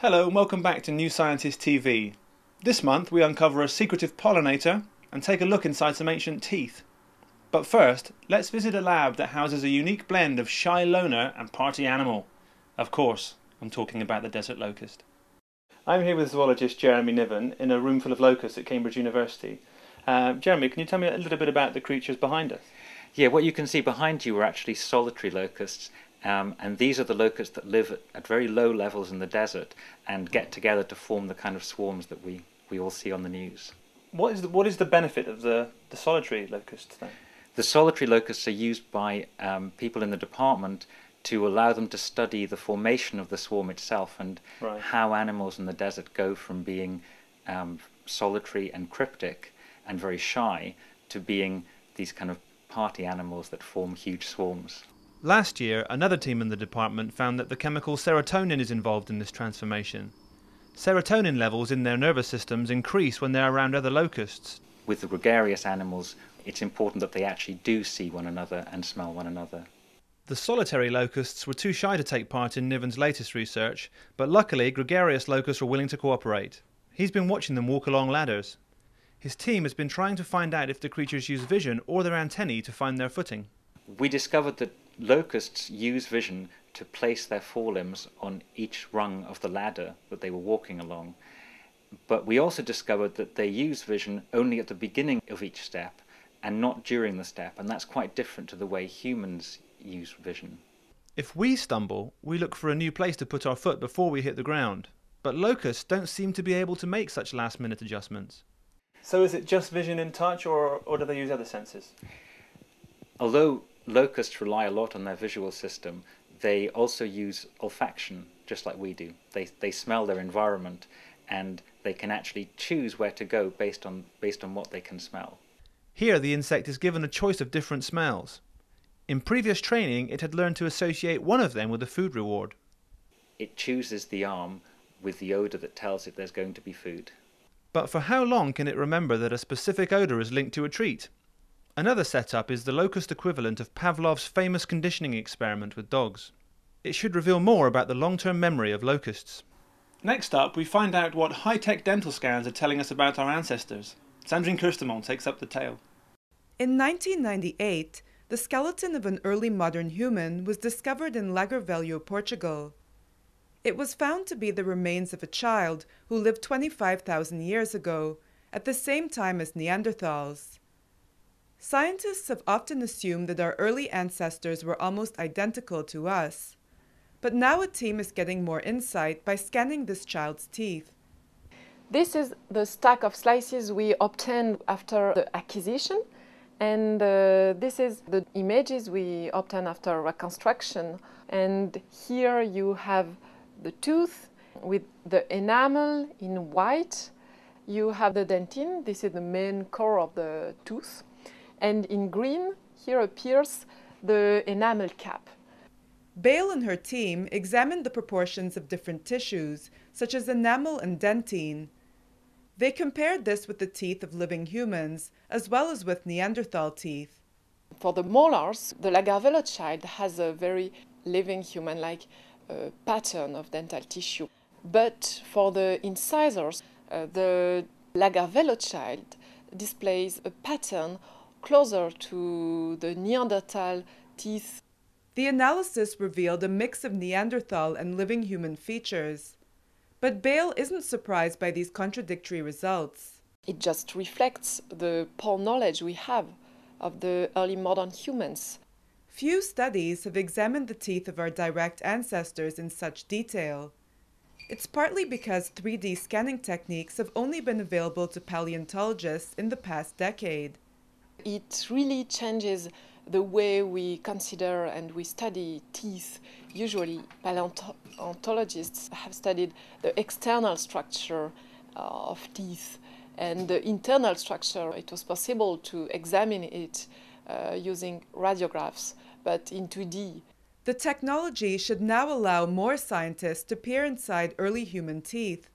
Hello and welcome back to New Scientist TV. This month we uncover a secretive pollinator and take a look inside some ancient teeth. But first, let's visit a lab that houses a unique blend of shy loner and party animal. Of course, I'm talking about the desert locust. I'm here with zoologist Jeremy Niven in a room full of locusts at Cambridge University. Uh, Jeremy, can you tell me a little bit about the creatures behind us? Yeah, what you can see behind you are actually solitary locusts, um, and these are the locusts that live at, at, very low levels in the desert and get together to form the kind of swarms that we, we all see on the news. What is the, what is the benefit of the, the solitary locusts then? The solitary locusts are used by um, people in the department to allow them to study the formation of the swarm itself and right. how animals in the desert go from being um, solitary and cryptic and very shy to being these kind of party animals that form huge swarms. Last year, another team in the department found that the chemical serotonin is involved in this transformation. Serotonin levels in their nervous systems increase when they're around other locusts. With the gregarious animals, it's important that they actually do see one another and smell one another. The solitary locusts were too shy to take part in Niven's latest research, but luckily gregarious locusts were willing to cooperate. He's been watching them walk along ladders. His team has been trying to find out if the creatures use vision or their antennae to find their footing. We discovered that locusts use vision to place their forelimbs on each rung of the ladder that they were walking along. But we also discovered that they use vision only at the beginning of each step and not during the step, and that's quite different to the way humans use vision. If we stumble, we look for a new place to put our foot before we hit the ground. But locusts don't seem to be able to make such last minute adjustments. So is it just vision and touch, or, or do they use other senses? Although locusts rely a lot on their visual system. They also use olfaction, just like we do. They, they smell their environment and they can actually choose where to go based on, based on what they can smell. Here, the insect is given a choice of different smells. In previous training, it had learned to associate one of them with a food reward. It chooses the arm with the odour that tells it there's going to be food. But for how long can it remember that a specific odour is linked to a treat? Another setup is the locust equivalent of Pavlov's famous conditioning experiment with dogs. It should reveal more about the long-term memory of locusts. Next up, we find out what high-tech dental scans are telling us about our ancestors. Sandrine Ceurstemont takes up the tale. In 1998, the skeleton of an early modern human was discovered in Lagar Velho, Portugal. It was found to be the remains of a child who lived 25,000 years ago, at the same time as Neanderthals. Scientists have often assumed that our early ancestors were almost identical to us. But now a team is getting more insight by scanning this child's teeth. This is the stack of slices we obtained after the acquisition. And uh, this is the images we obtained after reconstruction. And here you have the tooth with the enamel in white. You have the dentine, this is the main core of the tooth. And in green, here appears the enamel cap. Bayle and her team examined the proportions of different tissues, such as enamel and dentine. They compared this with the teeth of living humans, as well as with Neanderthal teeth. For the molars, the Lagar Velho child has a very living human-like uh, pattern of dental tissue. But for the incisors, uh, the Lagar Velho child displays a pattern closer to the Neanderthal teeth. The analysis revealed a mix of Neanderthal and living human features. But Bayle isn't surprised by these contradictory results. It just reflects the poor knowledge we have of the early modern humans. Few studies have examined the teeth of our direct ancestors in such detail. It's partly because 3D scanning techniques have only been available to paleontologists in the past decade it really changes the way we consider and we study teeth. Usually, paleontologists have studied the external structure of teeth and the internal structure. It was possible to examine it uh, using radiographs, but in 2D. The technology should now allow more scientists to peer inside early human teeth.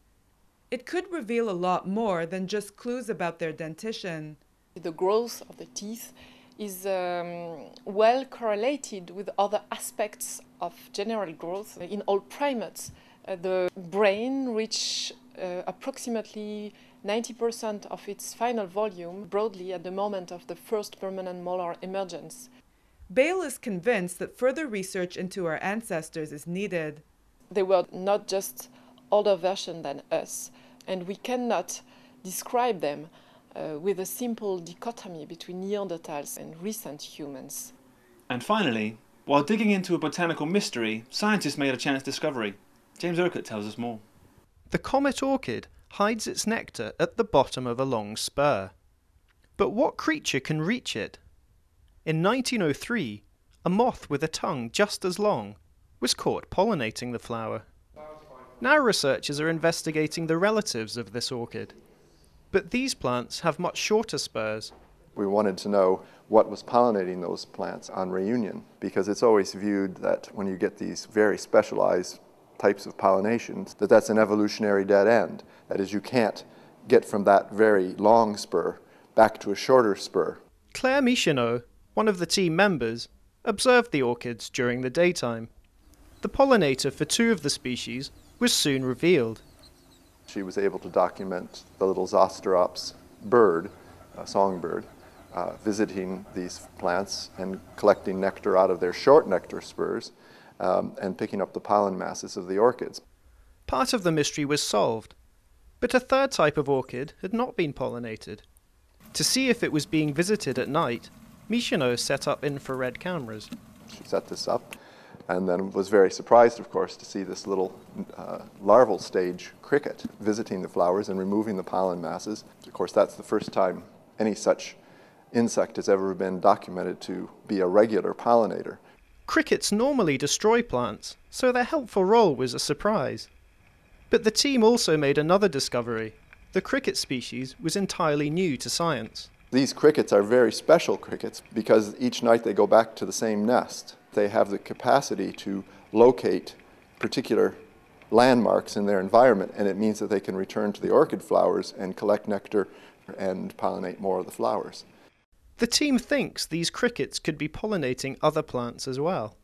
It could reveal a lot more than just clues about their dentition. The growth of the teeth is um, well correlated with other aspects of general growth. In all primates, Uh, the brain reaches uh, approximately 90% of its final volume broadly at the moment of the first permanent molar emergence. Bayle is convinced that further research into our ancestors is needed. They were not just older version than us, and we cannot describe them uh, with a simple dichotomy between Neanderthals and recent humans. And finally, while digging into a botanical mystery, scientists made a chance discovery. James Urquhart tells us more. The comet orchid hides its nectar at the bottom of a long spur. But what creature can reach it? In 1903, a moth with a tongue just as long was caught pollinating the flower. Now researchers are investigating the relatives of this orchid. But these plants have much shorter spurs. We wanted to know what was pollinating those plants on Réunion because it's always viewed that when you get these very specialized types of pollinations, that that's an evolutionary dead end. That is, you can't get from that very long spur back to a shorter spur. Claire Micheneau one of the team members, observed the orchids during the daytime. The pollinator for two of the species was soon revealed. She was able to document the little Zosterops bird, a songbird, uh, visiting these plants and collecting nectar out of their short nectar spurs um, and picking up the pollen masses of the orchids. Part of the mystery was solved, but a third type of orchid had not been pollinated. To see if it was being visited at night, Micheneau set up infrared cameras. She set this up and then was very surprised, of course, to see this little uh, larval stage cricket visiting the flowers and removing the pollen masses. Of course, that's the first time any such insect has ever been documented to be a regular pollinator. Crickets normally destroy plants, so their helpful role was a surprise. But the team also made another discovery. The cricket species was entirely new to science. These crickets are very special crickets because each night they go back to the same nest. They have the capacity to locate particular landmarks in their environment, and it means that they can return to the orchid flowers and collect nectar and pollinate more of the flowers. The team thinks these crickets could be pollinating other plants as well.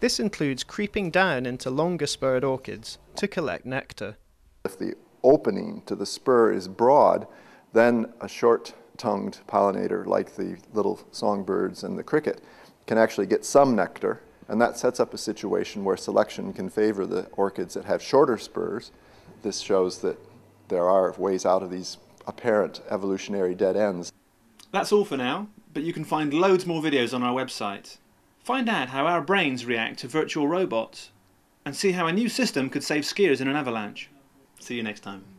This includes creeping down into longer spurred orchids to collect nectar. If the opening to the spur is broad, then a short tongued pollinator like the little songbirds and the cricket can actually get some nectar and that sets up a situation where selection can favor the orchids that have shorter spurs. This shows that there are ways out of these apparent evolutionary dead ends. That's all for now, but you can find loads more videos on our website. Find out how our brains react to virtual robots, and see how a new system could save skiers in an avalanche. See you next time.